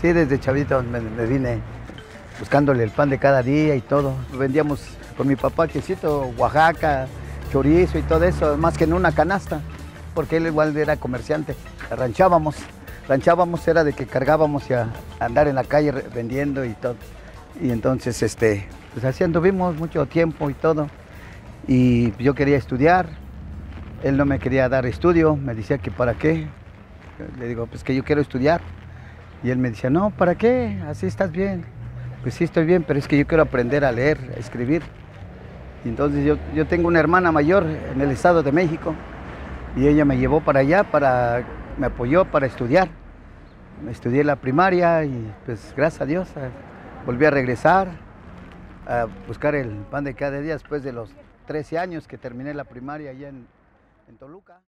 Sí, desde chavito me, vine buscándole el pan de cada día y todo. Vendíamos con mi papá quesito, Oaxaca, chorizo y todo eso, más que en una canasta, porque él igual era comerciante. Ranchábamos, ranchábamos era de que cargábamos y a andar en la calle vendiendo y todo. Y entonces, este, pues así anduvimos mucho tiempo y todo. Y yo quería estudiar, él no me quería dar estudio, me decía que para qué. Le digo, pues que yo quiero estudiar. Y él me decía, no, ¿para qué? Así estás bien. Pues sí, estoy bien, pero es que yo quiero aprender a leer, a escribir. Y entonces yo, yo tengo una hermana mayor en el Estado de México y ella me llevó para allá, para, me apoyó para estudiar. Estudié la primaria y pues gracias a Dios eh, volví a regresar a buscar el pan de cada día después de los 13 años que terminé la primaria allá en, en Toluca.